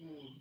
嗯，